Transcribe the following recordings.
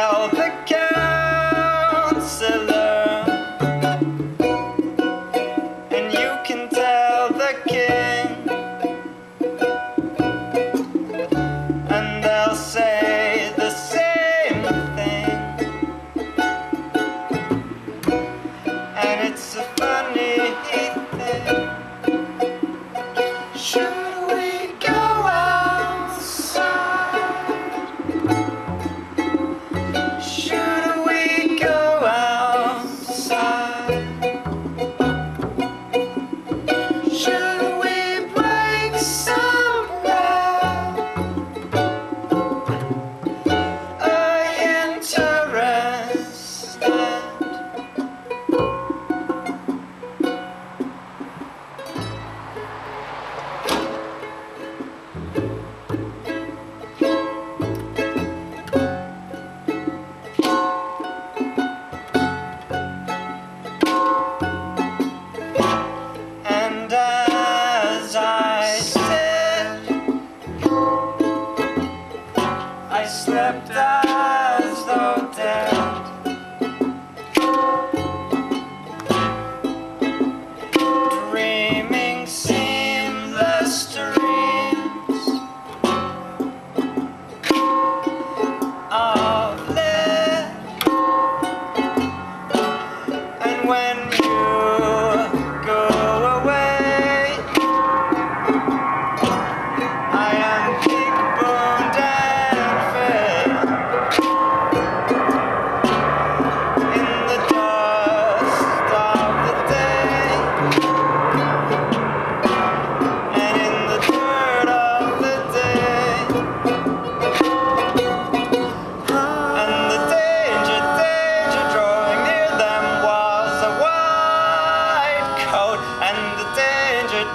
help. side.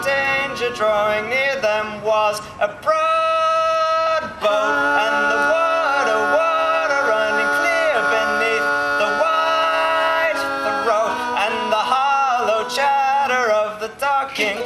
Stranger drawing near them was a broad boat, and the water, water running clear beneath the white throat, and the hollow chatter of the talking.